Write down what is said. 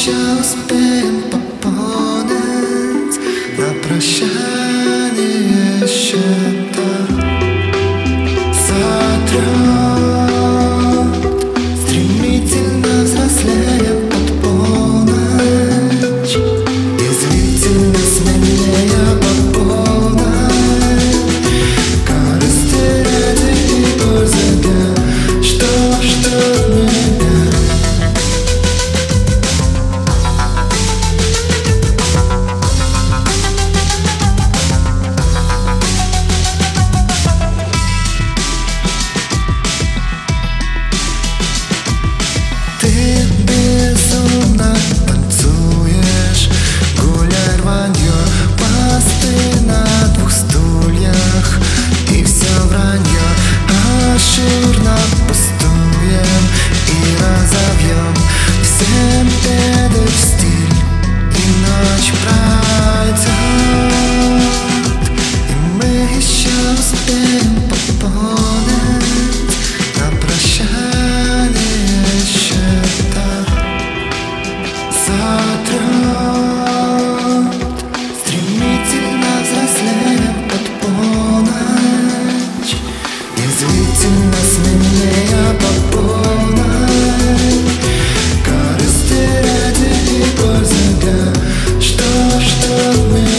shows. Back. грустно танцуешь Гуляй Посты на двух стульях И все вранье Обширно пустуем И разобьем Всем тем love me.